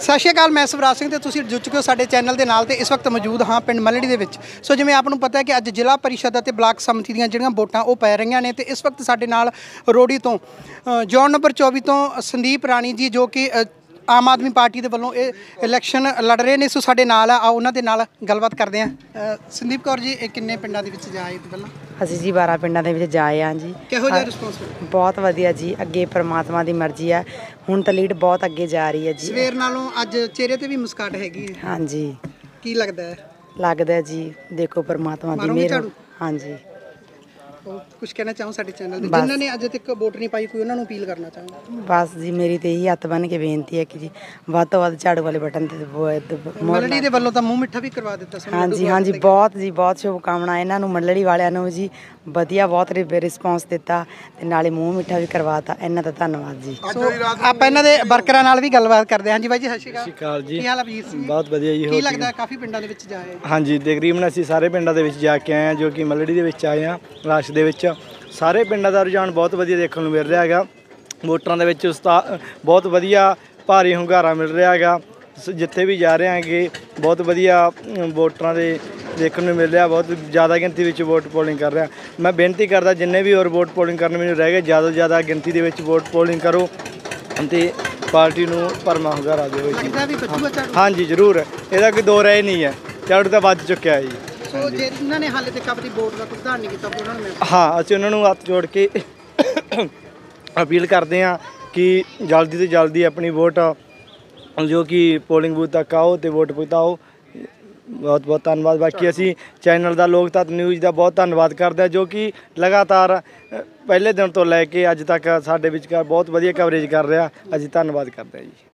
ਸਤਿ ਸ਼੍ਰੀ ਅਕਾਲ ਮੈਂ ਸਵਰਾਜ ਸਿੰਘ ਤੇ ਤੁਸੀਂ ਜੁੜ ਚੁੱਕੇ ਹੋ ਸਾਡੇ ਚੈਨਲ ਦੇ ਨਾਲ ਤੇ ਇਸ ਵਕਤ ਮੌਜੂਦ ਹਾਂ ਪਿੰਡ ਮੱਲੜੀ ਦੇ ਵਿੱਚ। ਸੋ ਜਿਵੇਂ ਆਪ ਨੂੰ ਪਤਾ ਹੈ ਕਿ ਅੱਜ ਜ਼ਿਲ੍ਹਾ ਪਰਿਸ਼ਦ ਅਤੇ ਬਲਾਕ ਸਮਿਤੀ ਦੀਆਂ ਜਿਹੜੀਆਂ ਵੋਟਾਂ ਉਹ ਪੈ ਰਹੀਆਂ ਨੇ ਤੇ ਇਸ ਵਕਤ ਸਾਡੇ ਨਾਲ ਰੋੜੀ ਤੋਂ ਅ, ਜੌਨ ਨੰਬਰ 24 ਤੋਂ ਸੰਦੀਪ ਰਾਣੀ ਜੀ ਜੋ ਕਿ ਆਮ ਆਦਮੀ ਪਾਰਟੀ ਦੇ ਵੱਲੋਂ ਇਹ ਇਲੈਕਸ਼ਨ ਲੜ ਰਹੇ ਨੇ ਸੋ ਸਾਡੇ ਨਾਲ ਆ ਆਓ ਉਹਨਾਂ ਦੇ ਨਾਲ ਗੱਲਬਾਤ ਕਰਦੇ ਹਾਂ। ਸੰਦੀਪ ਕੌਰ ਜੀ ਇਹ ਕਿੰਨੇ ਪਿੰਡਾਂ ਦੇ ਵਿੱਚ ਜਾਏ ਪਹਿਲਾਂ? ਅਸੀਂ ਜੀ 12 ਪਿੰਡਾਂ ਦੇ ਵਿੱਚ ਜਾਏ ਆ ਜੀ। ਕਿਹੋ ਜਿਹਾ ਰਿਸਪੌਂਸ ਬਹੁਤ ਵਧੀਆ ਜੀ ਅੱਗੇ ਪ੍ਰਮਾਤਮਾ ਦੀ ਮਰਜ਼ੀ ਹੈ ਹੁਣ ਤਾਂ ਲੀਡ ਬਹੁਤ ਅੱਗੇ ਜਾ ਰਹੀ ਹੈ ਜੀ। ਸਵੇਰ ਨਾਲੋਂ ਅੱਜ ਚਿਹਰੇ ਤੇ ਵੀ ਮੁਸਕਾਟ ਹੈਗੀ ਹਾਂਜੀ। ਕੀ ਲੱਗਦਾ ਹੈ? ਲੱਗਦਾ ਜੀ ਦੇਖੋ ਪ੍ਰਮਾਤਮਾ ਦੀ ਮਿਹਰ? ਹਾਂਜੀ। ਕੁਝ ਕਹਿਣਾ ਚਾਹੋ ਸਾਡੇ ਚੈਨਲ ਤੇ? ਜਿਨ੍ਹਾਂ ਨੇ ਅਜੇ ਤੱਕ ਵੋਟ ਨਹੀਂ ਪਾਈ ਕੋਈ ਉਹਨਾਂ ਨੂੰ ਅਪੀਲ ਕਰਨਾ ਚਾਹੋ ਬਸ ਜੀ ਮੇਰੀ ਤੇ ਇਹੀ ਹੱਥ ਬੰਨ ਕੇ ਬੇਨਤੀ ਹੈ ਕਿ ਜੀ ਵੱਧ ਤੋਂ ਵੱਧ ਝਾੜੂ ਵਾਲੇ ਬਟਨ ਤੇ ਦਬੋ- ਦਬ- ਮੋਹਰ ਮਲੜੀ ਦੇ ਵੱਲੋਂ ਤਾਂ ਮੂੰਹ ਮਿੱਠਾ ਵੀ ਕਰਵਾ ਦਿੱਤਾ ਸਾਨੂੰ ਹਾਂਜੀ ਹਾਂਜੀ ਬਹੁਤ ਜੀ ਬਹੁਤ ਸ਼ੁਭ ਕਾਮਨਾ ਇਹਨਾਂ ਨੂੰ ਮੰਡਲੀ ਵਾਲਿਆਂ ਨੂੰ ਜੀ ਵਧੀਆ ਬਹੁਤ ਰਿਸਪੌਂਸ ਦਿੱਤਾ ਤੇ ਨਾਲੇ ਮੂੰਹ ਮਿੱਠਾ ਵੀ ਕਰਵਾਤਾ ਇਹਨਾਂ ਦਾ ਧੰਨਵਾਦ ਜੀ। ਸੋ ਆਪਾਂ ਇਹਨਾਂ ਦੇ ਵਰਕਰਾਂ ਨਾਲ ਵੀ ਗੱਲਬਾਤ ਕਰਦੇ ਹਾਂ। ਹਾਂਜੀ ਬਾਈ ਜੀ ਸਤਿ ਸ਼੍ਰੀ ਅਕਾਲ। ਜੀ। ਕੀ ਹਾਲ ਹੈ ਵੀਰ ਸਿੰਘ ਬਹੁਤ ਵਧੀਆ ਜੀ ਕੀ ਲੱਗਦਾ ਕਾਫੀ ਪਿੰਡਾਂ ਦੇ ਵਿੱਚ ਜਾਏ ਹਾਂਜੀ ਤਕਰੀਬਨ ਅਸੀਂ ਸਾਰੇ ਪਿੰਡਾਂ ਦੇ ਵਿੱਚ ਜਾ ਕੇ ਆਏ ਹਾਂ ਜੋ ਕਿ ਮੱਲੜੀ ਦੇ ਵਿੱਚ ਆਏ ਹਾਂ। ਲਾਸ਼ ਦੇ ਵਿੱਚ ਸਾਰੇ ਪਿੰਡਾਂ ਦਾ ਰੁਝਾਨ ਬਹੁਤ ਵਧੀਆ ਦੇਖਣ ਨੂੰ ਮਿਲ ਰਿਹਾ ਹੈਗਾ। ਵੋਟਰਾਂ ਦੇ ਵਿੱਚ ਉਸਤਾ ਬਹੁਤ ਵਧੀਆ ਭਾਰੀ ਹੁੰਗਾਰਾ ਮਿਲ ਰਿਹਾ ਹੈਗਾ। ਜਿੱਥੇ ਵੀ ਜਾ ਰਹੇ ਹਾਂਗੇ ਬਹੁਤ ਵਧੀਆ ਵੋਟਰਾਂ ਦੇ ਦੇਖਣ ਨੂੰ ਮਿਲ ਰਿਹਾ ਬਹੁਤ ਜ਼ਿਆਦਾ ਗਿਣਤੀ ਵਿੱਚ ਵੋਟ ਪੋਲਿੰਗ ਕਰ ਰਿਹਾ। ਮੈਂ ਬੇਨਤੀ ਕਰਦਾ ਜਿੰਨੇ ਵੀ ਹੋਰ ਵੋਟ ਪੋਲਿੰਗ ਕਰਨ ਮੈਨੂੰ ਰਹਿ ਗਏ ਜ਼ਿਆਦਾ ਤੋਂ ਜ਼ਿਆਦਾ ਗਿਣਤੀ ਦੇ ਵਿੱਚ ਵੋਟ ਪੋਲਿੰਗ ਕਰੋ ਤੇ ਪਾਰਟੀ ਨੂੰ ਭਰਮਾ ਹੁੰਗਾਰਾ ਦਿਓ। ਜੀ ਹਾਂਜੀ ਜ਼ਰੂਰ। ਇਹਦਾ ਕੋਈ ਦੋ ਰਾਏ ਨਹੀਂ ਹੈ। ਝਾੜੂ ਤਾਂ ਵੱਜ ਚੁੱਕਿਆ ਹੈ ਜੀ। ਸੋ ਜੇ ਇਹਨਾਂ ਨੇ ਹਾਲੇ ਤੱਕ ਆਪਣੀ ਵੋਟ ਦਾ ਭੁਗਤਾਨ ਨਹੀਂ ਕੀਤਾ ਉਹਨਾਂ ਨੂੰ ਹਾਂ ਅਸੀਂ ਉਹਨਾਂ ਨੂੰ ਹੱਥ ਜੋੜ ਕੇ ਅਪੀਲ ਕਰਦੇ ਹਾਂ ਕਿ ਜਲਦੀ ਤੋਂ ਜਲਦੀ ਆਪਣੀ ਵੋਟ ਜੋ ਕਿ ਪੋਲਿੰਗ ਬੂਥ ਤੱਕ ਆਓ ਤੇ ਵੋਟ ਪੁਗਤਾਓ ਬਹੁਤ ਬਹੁਤ ਧੰਨਵਾਦ। ਬਾਕੀ ਅਸੀਂ ਚੈਨਲ ਦਾ ਲੋਕ ਤੱਤ ਨਿਊਜ਼ ਦਾ ਬਹੁਤ ਧੰਨਵਾਦ ਕਰਦੇ ਹਾਂ ਜੋ ਕਿ ਲਗਾਤਾਰ ਪਹਿਲੇ ਦਿਨ ਤੋਂ ਲੈ ਕੇ ਅੱਜ ਤੱਕ ਸਾਡੇ ਵਿਚਕਾਰ ਬਹੁਤ ਵਧੀਆ ਕਵਰੇਜ ਕਰ ਰਿਹਾ। ਅਸੀਂ ਧੰਨਵਾਦ ਕਰਦੇ ਹਾਂ ਜੀ।